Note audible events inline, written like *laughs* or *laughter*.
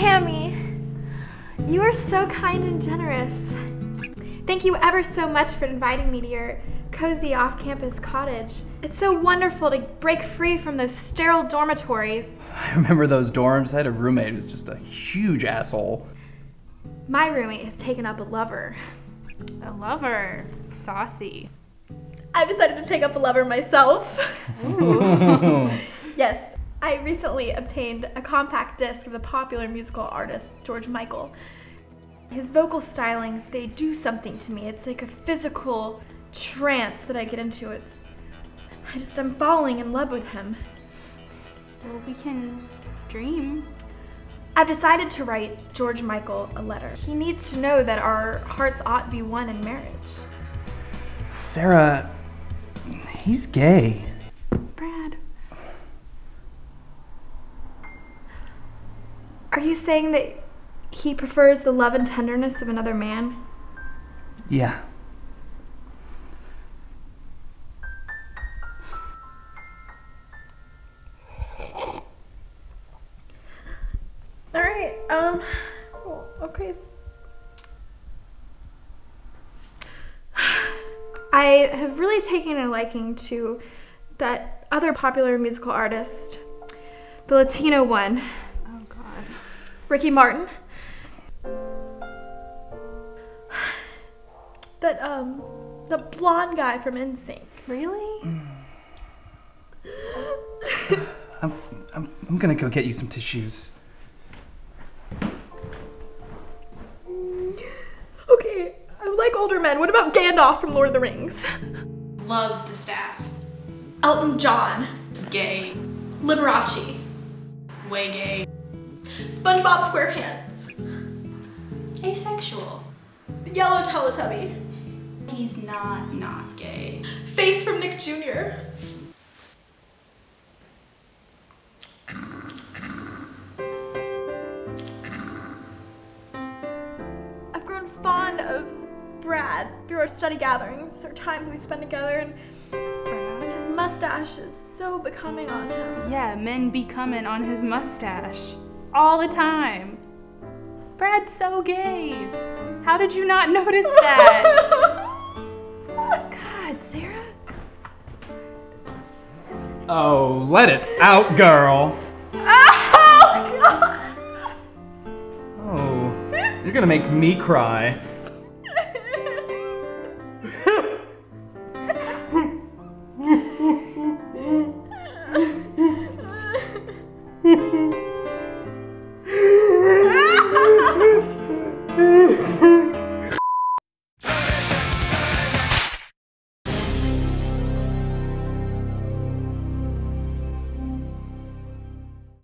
Tammy, you are so kind and generous. Thank you ever so much for inviting me to your cozy off campus cottage. It's so wonderful to break free from those sterile dormitories. I remember those dorms. I had a roommate who was just a huge asshole. My roommate has taken up a lover. A lover. Saucy. I've decided to take up a lover myself. Ooh. *laughs* *laughs* yes, I recently obtained a compact disc of the popular musical artist George Michael. His vocal stylings, they do something to me. It's like a physical trance that I get into. It's I just I'm falling in love with him. well, we can dream. I've decided to write George Michael a letter. He needs to know that our hearts ought to be one in marriage. Sara, he's gay. Are you saying that he prefers the love and tenderness of another man? Yeah. All right. Um. well, Okay. I have really taken a liking to that other popular musical artist, the Latino one, Oh God. Ricky Martin. That um, the blonde guy from NSYNC. Really? *sighs* I'm, I'm, I'm gonna go get you some tissues. Okay, I like older men. What about Gandalf from Lord of the Rings? Loves the staff. Elton John. Gay. Liberace. Way gay. SpongeBob SquarePants. Asexual. The Yellow Teletubby. He's not not gay. Face from Nick Jr. I've grown fond of Brad through our study gatherings, or times we spend together, and his mustache is so becoming on him. Yeah, men becoming on his mustache all the time. Brad's so gay. How did you not notice that? God, Sara. Oh, let it out, girl. oh, God! Oh, you're gonna make me cry.